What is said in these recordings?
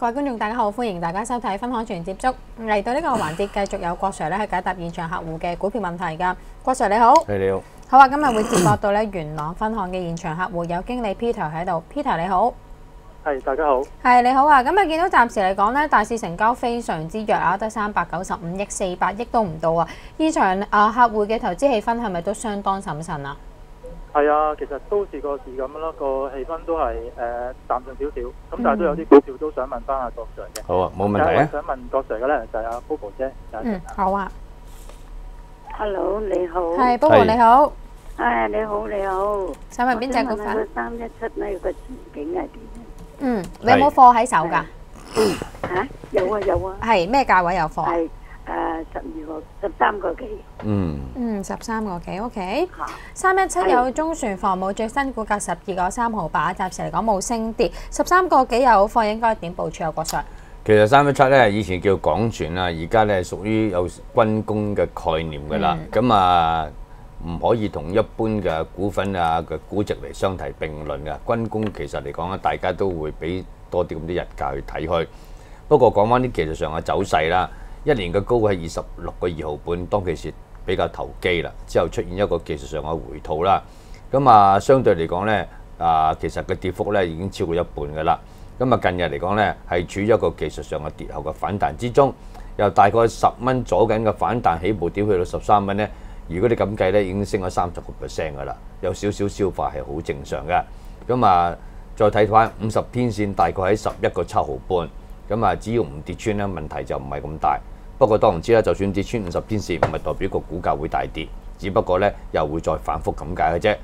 各位觀眾大家好，歡迎大家收睇分行全接觸。嚟到呢個環節，繼續有郭 Sir 咧去解答現場客戶嘅股票問題㗎。郭 Sir 你好，係你好，好啊，今日會接駁到咧元朗分行嘅現場客戶有經理 Peter 喺度，Peter 你好。係大家好，係你好啊！咁啊，見到暫時嚟講咧，大市成交非常之弱啊，得三百九十五億，四百億都唔到啊！現場啊，客戶嘅投資氣氛係咪都相當審慎啊？係啊，其實都是個市咁樣咯，個氣氛都係誒淡靜少少，咁但係都有啲股票都想問翻阿郭 Sir 嘅。好啊，冇問題第一位啊。想問郭 Sir 嘅咧就係阿 Bobo 姐，嗯，好啊，Hello，你好。係 Bobo 你好，唉，你好，你好。想問邊只股份？三一七呢個前景係點嗯，你有冇貨喺手㗎？嚇？有啊有啊，係咩價位有貨啊？係十二個十三個幾嗯，嗯，十三個幾，OK。三一七有中船防務最新股價十二個三毫八，暫時嚟講冇升跌，十三個幾有貨，應該點部署有郭 Sir？其實三一七咧以前叫港船啊，而家咧屬於有軍工嘅概念㗎啦。咁啊，唔可以同一般嘅股份啊嘅估值嚟相提並論嘅。軍工其實嚟講咧，大家都會俾多啲咁啲日價去睇佢。不過講翻啲技術上嘅走勢啦，一年嘅高位二十六個二毫半，當其時比較投機啦，之後出現一個技術上嘅回吐啦。咁啊，相對嚟講咧，啊其實個跌幅咧已經超過一半㗎啦。咁啊，近日嚟講咧係處於一個技術上嘅跌後嘅反彈之中，由大概十蚊左緊嘅反彈起步點去到十三蚊咧。如果你咁計咧，已經升咗三十個 percent 㗎啦，有少少消化係好正常嘅。咁啊，再睇翻五十天線，大概喺十一個七毫半。咁啊，只要唔跌穿咧，問題就唔係咁大。不過當然知啦，就算跌穿五十天線，唔係代表個股價會大跌，只不過咧又會再反覆咁解嘅啫。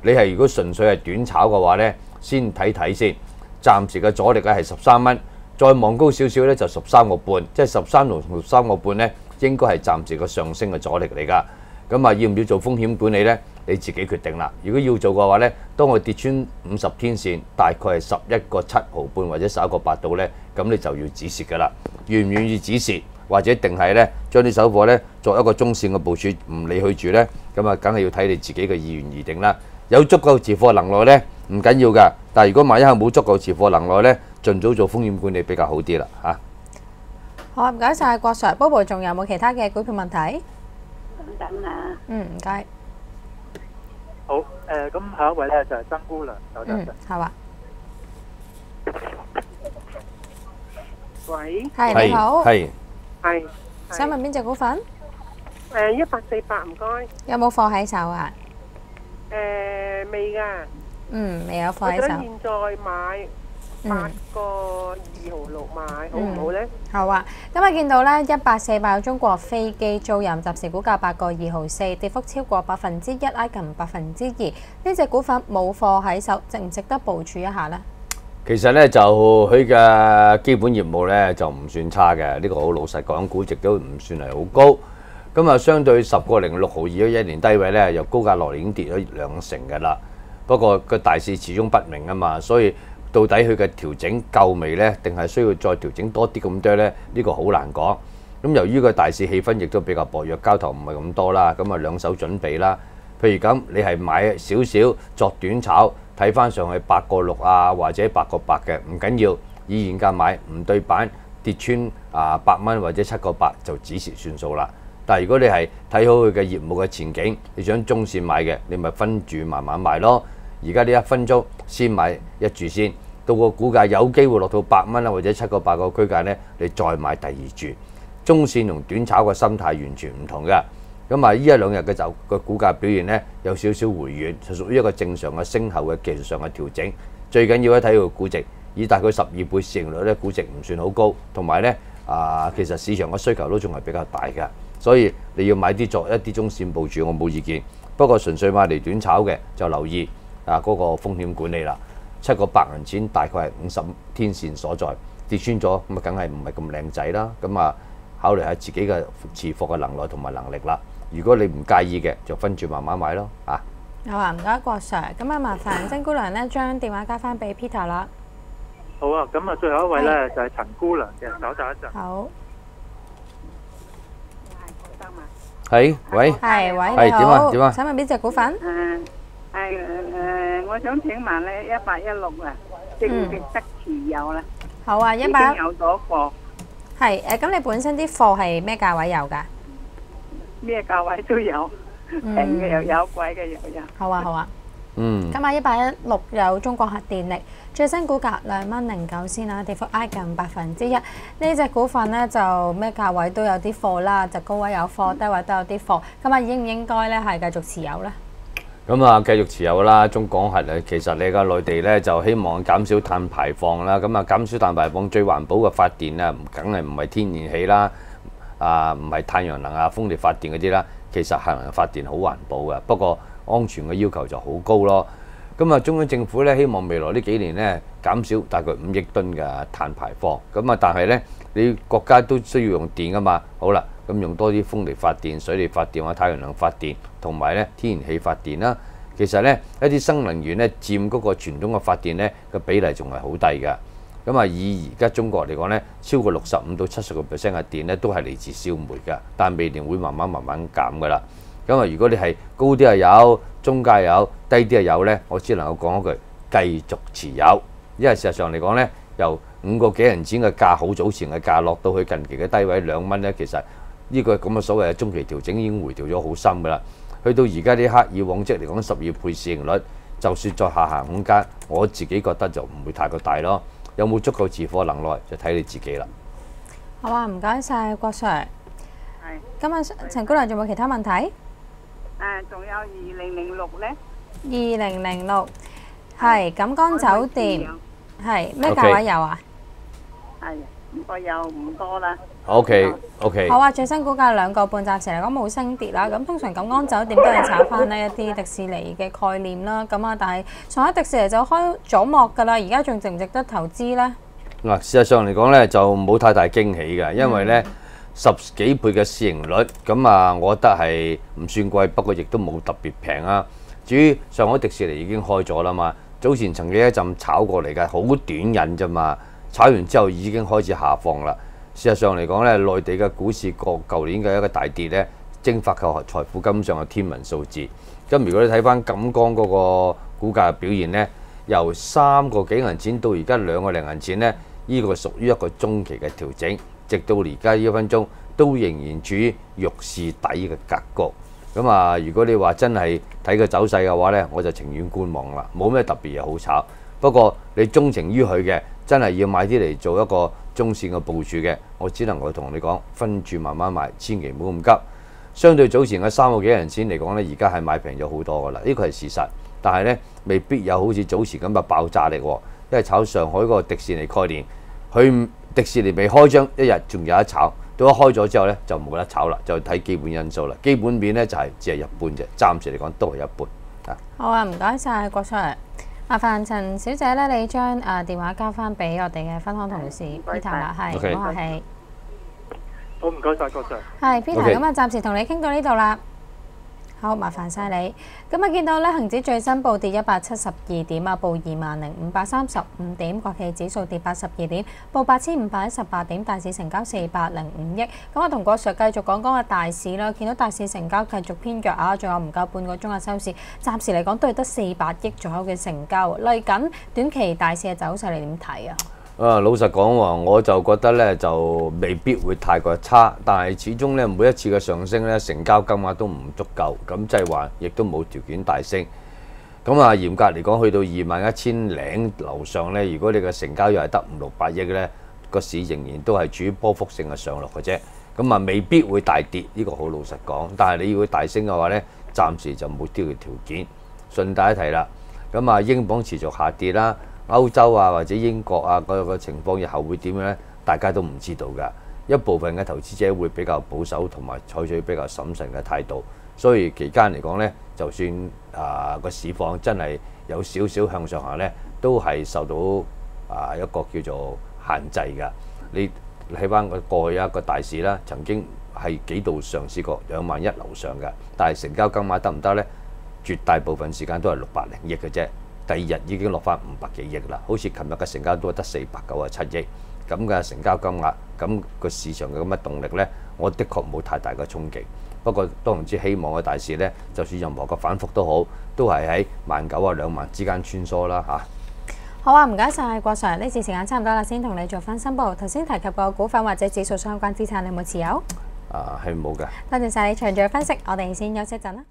你係如果純粹係短炒嘅話咧，先睇睇先。暫時嘅阻力咧係十三蚊，再望高少少咧就十三個半，即係十三同十三個半咧，應該係暫時個上升嘅阻力嚟㗎。咁啊，要唔要做風險管理呢？你自己決定啦。如果要做嘅話呢，當我跌穿五十天線，大概係十一個七毫半或者十一個八度呢，咁你就要止蝕㗎啦。願唔願意止蝕，或者定係咧將啲手貨咧作一個中線嘅部署，唔理佢住咧？咁啊，梗係要睇你自己嘅意願而定啦。有足夠持貨能耐咧，唔緊要㗎。但係如果萬一係冇足夠持貨能耐咧，盡早做風險管理比較好啲啦嚇。好啊，唔該晒郭 Sir。Bobo 仲有冇其他嘅股票問題？等等啊。嗯，唔該。好誒，咁下一位咧就係曾姑娘，就嗯得，好啊。喂，係你好，係係想問邊只股份？誒一百四百唔該，有冇貨喺手啊？誒未㗎，嗯，未有我貨喺手。想現在買八嗯，個二毫六買，好唔好咧？好啊。今日見到咧一百四百中國飛機租賃，暫時股價八個二毫四，跌幅超過百分之一，挨近百分之二。呢只股份冇貨喺手，值唔值得部署一下呢？其實咧就佢嘅基本業務咧就唔算差嘅，呢、個好老實講，估值都唔算係好高。咁啊，相對十個零六毫二嘅一年低位咧，由高價落嚟已經跌咗兩成嘅啦。不過個大市始終不明啊嘛，所以到底佢嘅調整夠未呢？定係需要再調整多啲咁多呢？呢、個好難講。咁由於個大市氣氛亦都比較薄弱，交投唔係咁多啦，咁啊兩手準備啦。譬如咁，你係買少少作短炒，睇翻上去八個六啊，或者八個八嘅，唔緊要，以現價買，唔對板跌穿啊八蚊或者七個八就止蝕算數啦。但係如果你係睇好佢嘅業務嘅前景，你想中線買嘅，你咪分住慢慢買咯。而家呢一分鐘先買一注先，到個股價有機會落到八蚊啦，或者七個八個區間呢，你再買第二注。中線同短炒嘅心態完全唔同嘅。咁啊，呢一兩日嘅就個股價表現呢，有少少回軟，就屬於一個正常嘅升後嘅技術上嘅調整。最緊要咧睇佢個估值，以大概十二倍市盈率咧，估值唔算好高，同埋呢，啊，其實市場嘅需求都仲係比較大嘅，所以你要買啲作一啲中線部署，我冇意見。不過純粹買嚟短炒嘅就留意啊嗰、個風險管理啦。七個白銀錢大概係五十天線所在，跌穿咗咁啊，梗係唔係咁靚仔啦。咁啊，考慮下自己嘅持貨嘅能耐同埋能力啦。如果你唔介意嘅，就分住慢慢買咯。啊，好啊，唔該郭 Sir。咁啊，麻煩曾姑娘咧將電話交翻俾 Peter 啦。好啊，咁啊最後一位咧就係陳姑娘嘅，稍等一陣。好，係，喂，係，喂，係你好，點啊點啊想問邊隻股份？誒係誒，我想請問咧，一八一六啊，值唔值得持有咧？好啊，一八一有咗貨，係誒，咁你本身啲貨係咩價位有㗎？咩價位都有，平嘅又有，貴嘅又有。好啊，好啊。嗯，今日一八一六有中國核電力最新股價兩蚊零九先啦，跌幅挨近百分之一。呢只股份咧，就咩價位都有啲貨啦，就高位有貨，低位都有啲貨。咁啊，應唔應該咧係繼續持有咧？咁啊，繼續持有啦。中港核啊，其實你嘅內地咧就希望減少碳排放啦。咁啊，減少碳排放最環保嘅發電啊，唔梗係唔係天然氣啦，啊唔係太陽能啊、風力發電嗰啲啦。其實核能發電好環保嘅，不過安全嘅要求就好高咯。咁啊，中央政府咧希望未來呢幾年咧減少大概五億噸嘅碳排放。咁啊，但係咧你國家都需要用電噶嘛。好啦，咁用多啲風力發電、水力發電啊太陽能發電，同埋咧天然氣發電啦。其實咧一啲新能源咧佔嗰個傳統嘅發電咧嘅比例仲係好低㗎。咁啊，以而家中國嚟講咧，超過六十五到七十個 percent 嘅電咧都係嚟自燒煤㗎，但未年會慢慢慢慢減㗎啦。咁啊，如果你係高啲係有，中價有，低啲係有咧，我只能夠講一句繼續持有，因為事實上嚟講咧，由五個幾銀錢嘅價好早前嘅價落到去近期嘅低位兩蚊咧，其實呢個咁嘅所謂嘅中期調整已經回調咗好深㗎啦。去到而家呢刻，以往即嚟講十二倍市盈率，就算再下行空間，我自己覺得就唔會太過大咯。有冇足夠持貨能耐，就睇你自己啦。好啊，唔該晒郭 Sir。係今日陳姑娘仲有冇其他問題？誒，仲有二零零六咧，二零零六係錦江酒店係咩價位有啊？係唔過有唔多啦。OK OK，好啊，最新股價兩個半，暫時嚟講冇升跌啦。咁通常錦江酒店都係炒翻呢一啲迪士尼嘅概念啦。咁啊，但係上海迪士尼就開咗幕㗎啦，而家仲值唔值得投資呢？嗱，事實上嚟講咧，就冇太大驚喜嘅，因為咧十幾倍嘅市盈率，咁啊，我覺得係唔算貴，不過亦都冇特別平啊。至於上海迪士尼已經開咗啦嘛，早前曾經一陣炒過嚟嘅，好短引啫嘛，炒完之後已經開始下放啦。事實上嚟講咧，內地嘅股市個舊年嘅一個大跌咧，蒸發嘅財富根本上係天文數字。咁如果你睇翻錦江嗰個股價表現咧，由三個幾銀錢到而家兩個零銀錢咧，呢、個屬於一個中期嘅調整，直到而家呢一分鐘都仍然處於弱市底嘅格局。咁啊，如果你話真係睇個走勢嘅話咧，我就情願觀望啦，冇咩特別嘢好炒。不過你鍾情於佢嘅，真係要買啲嚟做一個中線嘅部署嘅，我只能夠同你講，分住慢慢買，千祈唔好咁急。相對早前嘅三個幾銀錢嚟講咧，而家係買平咗好多噶啦，呢個係事實。但係咧，未必有好似早前咁嘅爆炸力，因為炒上海嗰個迪士尼概念，佢迪士尼未開張一日仲有得炒，到一開咗之後咧就冇得炒啦，就睇基本因素啦。基本面咧就係、只係一般啫，暫時嚟講都係一般。啊，好啊，唔該晒郭叔。麻煩陳小姐咧，你將誒、呃、電話交翻俾我哋嘅分行同事 Peter 啦，係唔好客氣。好唔該晒郭 Sir。係 Peter，OK 咁啊，暫時同你傾到呢度啦。好，麻煩晒你。咁啊，見到咧，恒指最新報跌一百七十二點啊，報二萬零五百三十五點。國企指數跌八十二點，報八千五百一十八點。大市成交四百零五億。咁我，同郭 Sir 繼續講講個大市啦。見到大市成交繼續偏弱啊，仲有唔夠半個鐘嘅收市。暫時嚟講都係得四百億左右嘅成交。嚟緊短期大市嘅走勢，你點睇啊？啊，老實講喎，我就覺得咧就未必會太過差，但係始終咧每一次嘅上升咧，成交金額都唔足夠，咁即係話亦都冇條件大升。咁啊，嚴格嚟講，去到二萬一千零樓上咧，如果你嘅成交又係得五六百億咧，個市仍然都係處於波幅性嘅上落嘅啫。咁啊，未必會大跌，呢、個好老實講。但係你要大升嘅話咧，暫時就冇呢個條件。順帶一提啦，咁啊，英鎊持續下跌啦。歐洲啊或者英國啊嗰個情況日後會點樣呢？大家都唔知道㗎。一部分嘅投資者會比較保守同埋採取比較審慎嘅態度，所以期間嚟講呢，就算啊個市況真係有少少向上行呢，都係受到啊一個叫做限制㗎。你睇翻個過去一個大市啦，曾經係幾度上試過兩萬一樓上嘅，但係成交金額得唔得呢？絕大部分時間都係六百零億嘅啫。第二日已經落翻五百幾億啦，好似琴日嘅成交都係得四百九啊七億咁嘅成交金額，咁個市場嘅咁嘅動力呢，我的確冇太大嘅衝擊。不過當然之希望嘅大市呢，就算任何嘅反覆都好，都係喺萬九啊兩萬之間穿梭啦嚇。好啊，唔該晒郭 Sir，呢次時間差唔多啦，先同你做翻申報。頭先提及過股份或者指數相關資產，你有冇持有？啊係冇㗎。多謝晒你詳盡分析，我哋先休息一陣啦。